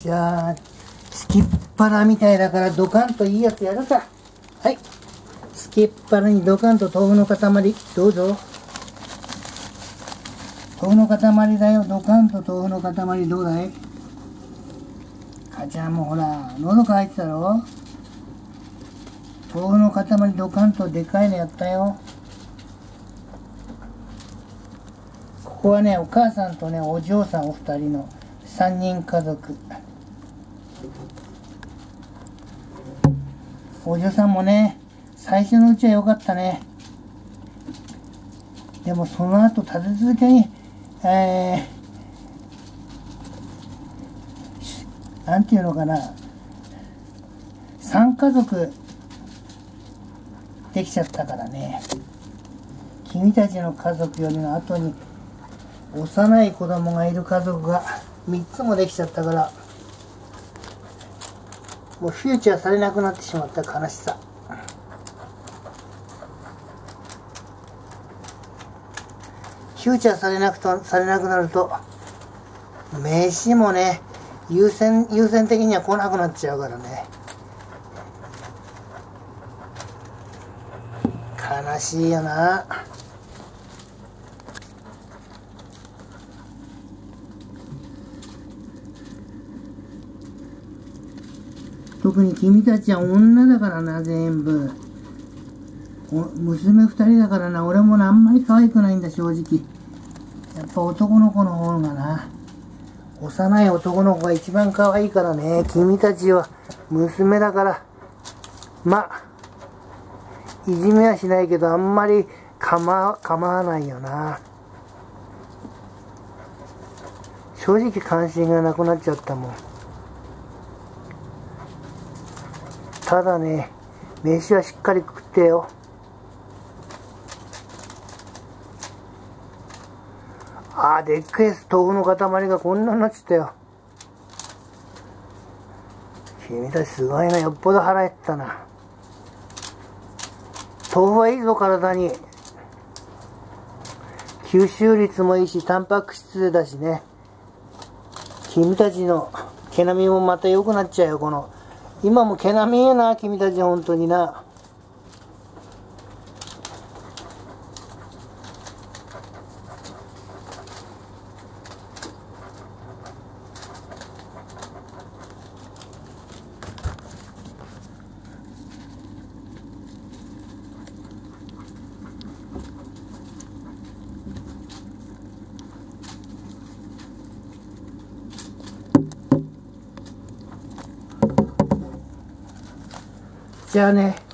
じゃあ、スキッパラみたいだからドカンといいやつやるか。はい。スキッパラにドカンと豆腐の塊、どうぞ。豆腐の塊だよ。ドカンと豆腐の塊どうだい？母ちゃんもほら、喉乾いてたろ？豆腐の塊ドカンとでかいのやったよ。ここはね、お母さんとね、お嬢さんお二人の3人家族。お嬢さんもね、最初のうちは良かったね。でもその後立て続けに、えー、なんていうのかな、3家族できちゃったからね。君たちの家族よりの後に幼い子供がいる家族が3つもできちゃったから、もうフューチャーされなくなってしまった悲しさ。フューチャーされなくとされなくなると飯もね優先優先的には来なくなっちゃうからね。悲しいよな。特に君たちは女だからな、全部。娘二人だからな、俺もあんまり可愛くないんだ、正直。やっぱ男の子の方がな、幼い男の子が一番可愛いからね、君たちは娘だから、ま、いじめはしないけど、あんまり構構わないよな。正直関心がなくなっちゃったもん。ただね、飯はしっかり食ってよ。ああ、でっかい豆腐の塊がこんなになっちゃったよ。君たちすごいな、よっぽど腹減ったな。豆腐はいいぞ、体に。吸収率もいいし、タンパク質だしね。君たちの毛並みもまた良くなっちゃうよ、この今も毛並みえな、君たち本当にな。じゃあね。